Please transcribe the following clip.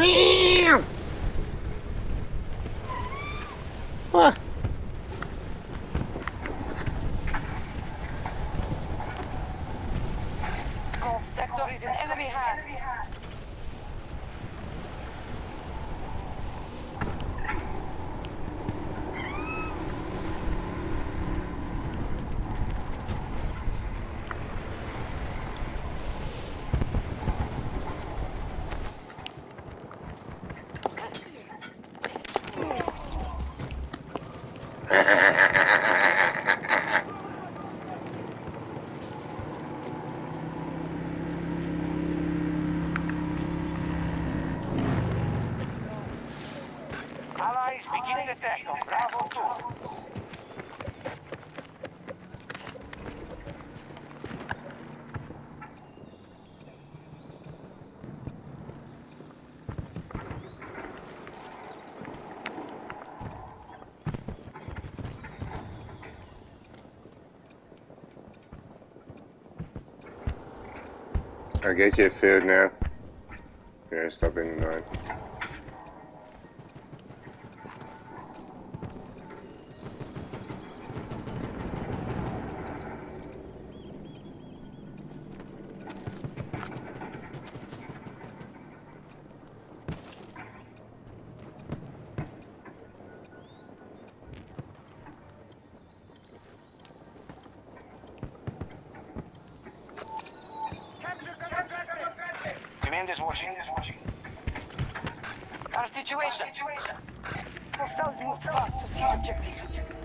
Meow. Huh. Sector is in enemy hands. Allies beginning attack on Bravo 2. I get you food now. Yeah, stop being annoying. Command is watching. Our situation. Hostiles moved fast to see objectives.